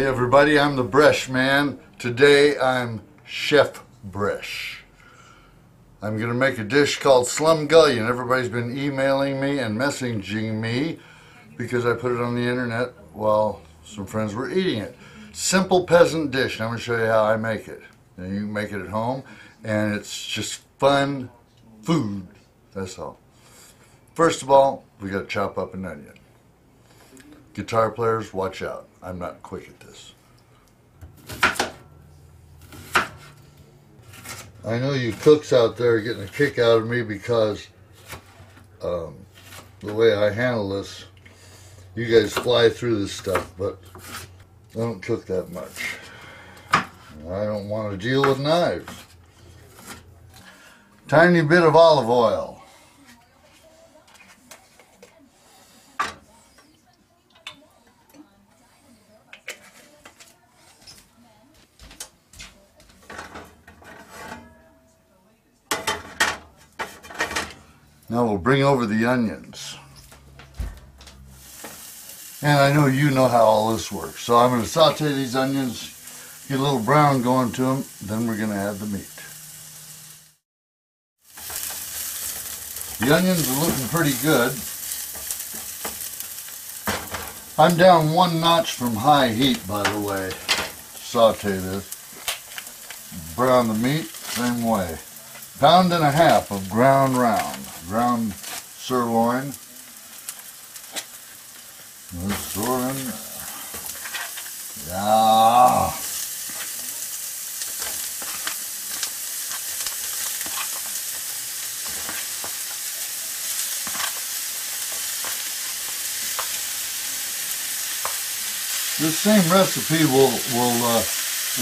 Hey everybody, I'm the Bresh Man. Today I'm Chef Bresh. I'm going to make a dish called Slumgullion. Everybody's been emailing me and messaging me because I put it on the internet while some friends were eating it. Simple peasant dish. I'm going to show you how I make it. And you can make it at home and it's just fun food. That's all. First of all, we got to chop up an onion. Guitar players, watch out. I'm not quick at this. I know you cooks out there are getting a kick out of me because um, the way I handle this, you guys fly through this stuff, but I don't cook that much. I don't want to deal with knives. Tiny bit of olive oil. Now we'll bring over the onions. And I know you know how all this works. So I'm going to saute these onions, get a little brown going to them, then we're going to add the meat. The onions are looking pretty good. I'm down one notch from high heat, by the way. Saute this. Brown the meat, same way. Pound and a half of ground round ground sirloin. Let's throw it in there. Yeah. This same recipe will will uh,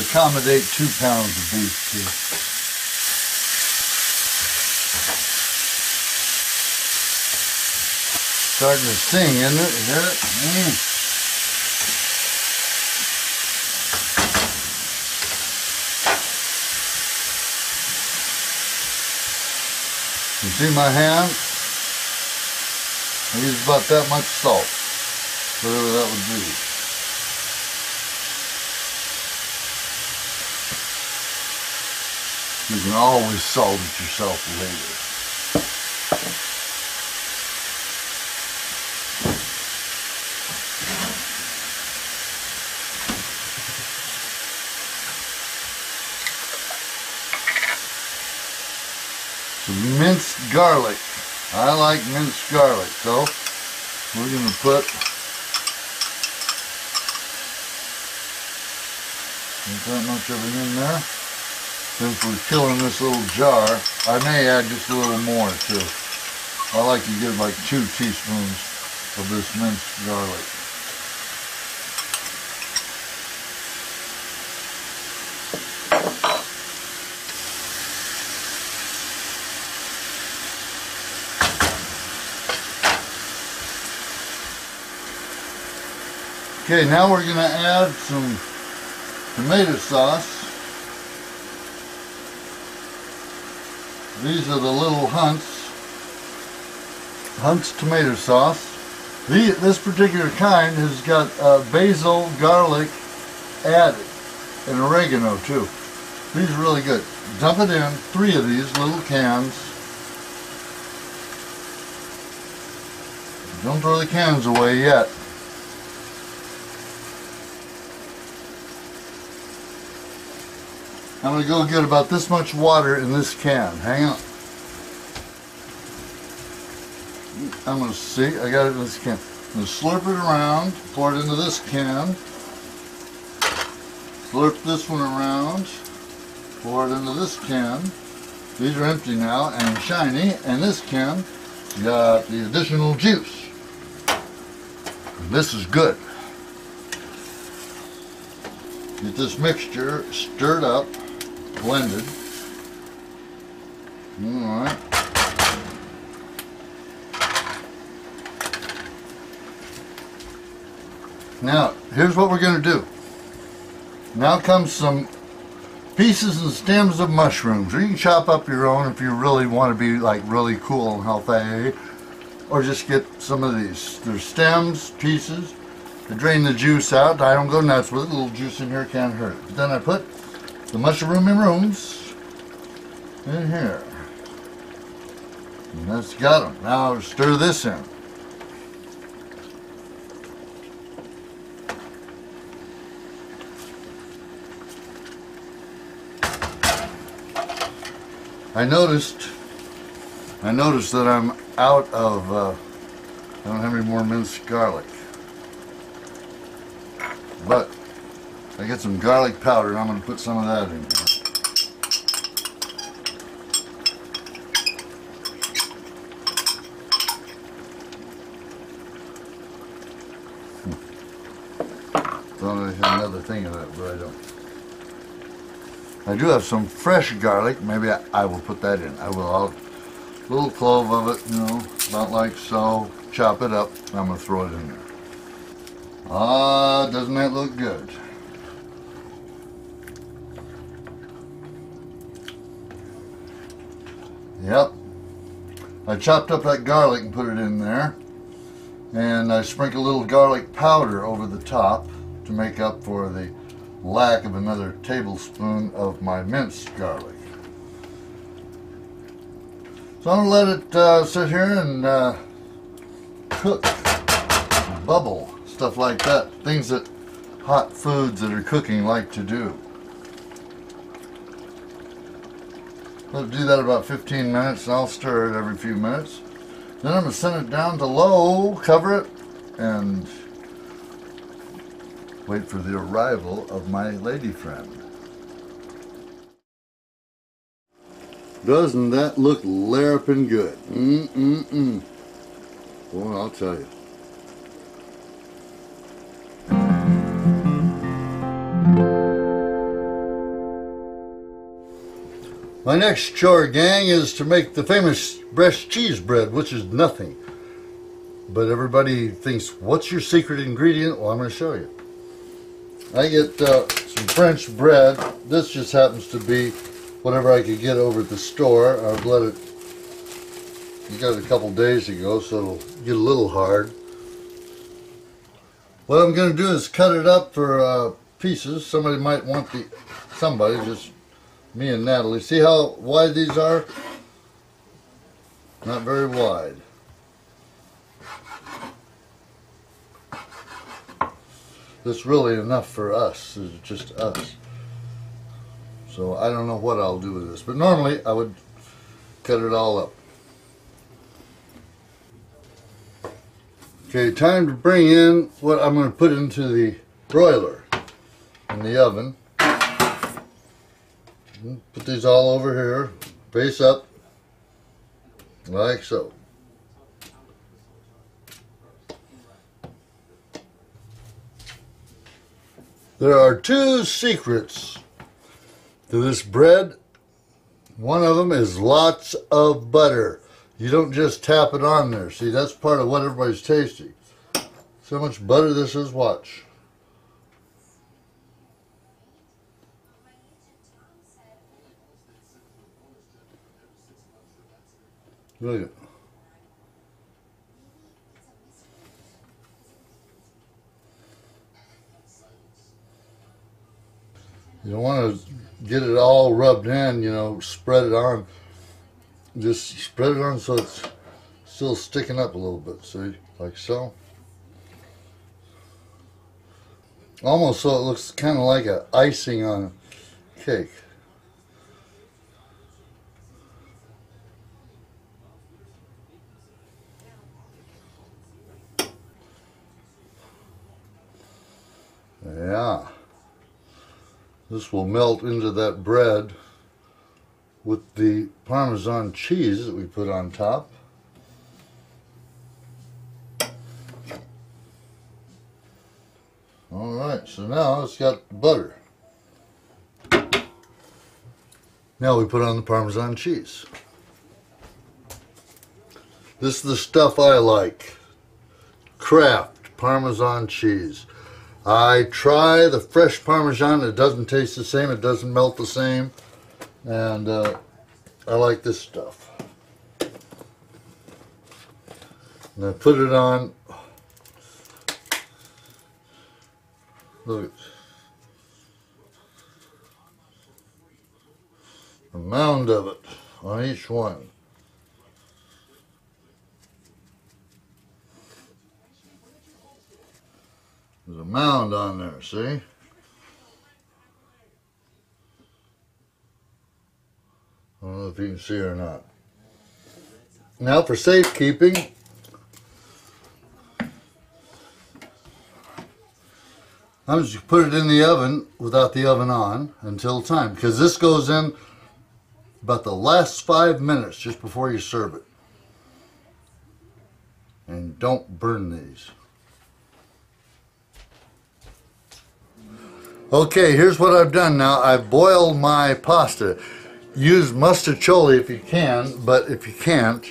accommodate two pounds of beef too. Starting to sing, isn't it? You hear it? Mm. You see my hand? I use about that much salt, whatever that would be. You can always salt it yourself later. some minced garlic. I like minced garlic, so we're going to put that much of it in there. Since we're killing this little jar, I may add just a little more too. I like to give like two teaspoons of this minced garlic. Okay, now we're going to add some tomato sauce. These are the little Hunt's, Hunt's tomato sauce. The, this particular kind has got uh, basil, garlic added, and oregano too. These are really good. Dump it in, three of these little cans. Don't throw the cans away yet. I'm going to go get about this much water in this can. Hang on. I'm going to see. I got it in this can. I'm going to slurp it around, pour it into this can. Slurp this one around, pour it into this can. These are empty now and shiny. And this can got the additional juice. This is good. Get this mixture stirred up blended. Alright. Now, here's what we're going to do. Now comes some pieces and stems of mushrooms. Or you can chop up your own if you really want to be like really cool and healthy. Or just get some of these. There's stems, pieces, to drain the juice out. I don't go nuts with it. A little juice in here can't hurt. Then I put the mushroom in rooms in here. And that's got them. Now I'll stir this in. I noticed, I noticed that I'm out of, uh, I don't have any more minced garlic. But I get some garlic powder and I'm going to put some of that in here. Thought I had another thing of that, but I don't. I do have some fresh garlic. Maybe I, I will put that in. I will. I'll, little clove of it, you know, about like so. Chop it up. I'm going to throw it in there. Ah, doesn't that look good? Yep. I chopped up that garlic and put it in there. And I sprinkle a little garlic powder over the top to make up for the lack of another tablespoon of my minced garlic. So I'm going to let it uh, sit here and uh, cook, bubble, stuff like that. Things that hot foods that are cooking like to do. I'll do that about 15 minutes and I'll stir it every few minutes. Then I'm going to send it down to low, cover it, and wait for the arrival of my lady friend. Doesn't that look larapin good? Mm-mm-mm. Boy, I'll tell you. My next chore, gang, is to make the famous Bresh cheese bread, which is nothing. But everybody thinks, what's your secret ingredient? Well, I'm going to show you. I get uh, some French bread. This just happens to be whatever I could get over at the store. I've let it, you got it a couple days ago, so it'll get a little hard. What I'm going to do is cut it up for uh, pieces. Somebody might want the, somebody, just me and Natalie. See how wide these are? Not very wide. That's really enough for us. It's just us. So I don't know what I'll do with this. But normally I would cut it all up. Okay, time to bring in what I'm going to put into the broiler in the oven. Put these all over here, face up, like so. There are two secrets to this bread. One of them is lots of butter. You don't just tap it on there. See, that's part of what everybody's tasting. So much butter this is? Watch. Look at You don't want to get it all rubbed in, you know, spread it on. Just spread it on so it's still sticking up a little bit, see, like so. Almost so it looks kind of like a icing on a cake. Yeah. This will melt into that bread with the Parmesan cheese that we put on top. All right, so now it's got butter. Now we put on the Parmesan cheese. This is the stuff I like. Kraft Parmesan cheese. I try the fresh Parmesan. It doesn't taste the same. It doesn't melt the same. And uh, I like this stuff. And I put it on Look. A mound of it on each one. There's a mound on there, see? I don't know if you can see it or not. Now for safekeeping, I'm just put it in the oven without the oven on until time because this goes in about the last five minutes just before you serve it. And don't burn these. Okay, here's what I've done now. I've boiled my pasta. Use mostaccioli if you can, but if you can't,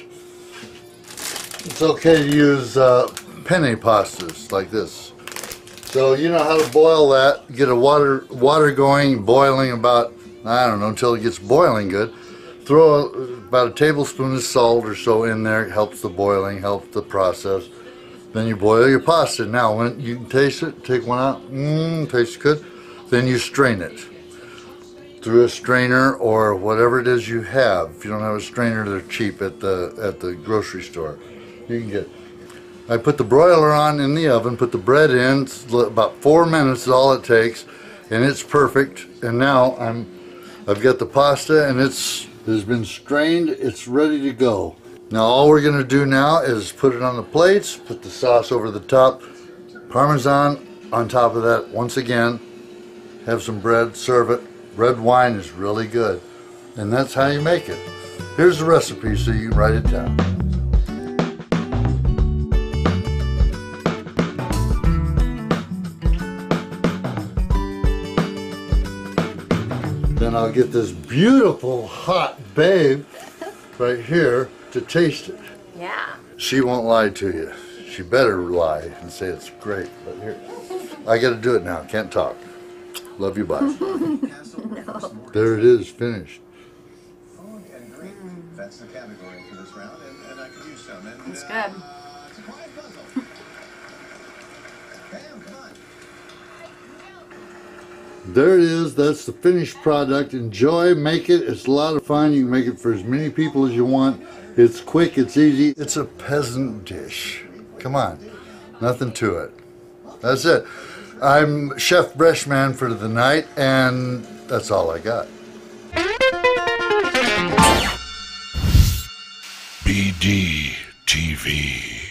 it's okay to use uh, penne pastas like this. So you know how to boil that. Get a water water going, boiling about I don't know until it gets boiling good. Throw about a tablespoon of salt or so in there. It helps the boiling, helps the process. Then you boil your pasta. Now when you taste it, take one out. Mmm, tastes good. Then you strain it through a strainer or whatever it is you have. If you don't have a strainer, they're cheap at the at the grocery store. You can get. I put the broiler on in the oven, put the bread in. About four minutes is all it takes, and it's perfect. And now I'm, I've got the pasta, and it's it has been strained. It's ready to go. Now all we're gonna do now is put it on the plates, put the sauce over the top, Parmesan on top of that once again. Have some bread, serve it. Red wine is really good, and that's how you make it. Here's the recipe so you can write it down. Then I'll get this beautiful hot babe right here to taste it. Yeah. She won't lie to you. She better lie and say it's great. But here, I got to do it now. Can't talk. Love you, bye. There it is, finished. And drink. That's the category for this round, and, and I could use some. And, It's uh, good. Surprise puzzle. Bam, come on. There it is. That's the finished product. Enjoy, make it. It's a lot of fun. You can make it for as many people as you want. It's quick, it's easy. It's a peasant dish. Come on. Nothing to it. That's it. I'm Chef Breshman for the night, and that's all I got. BD TV.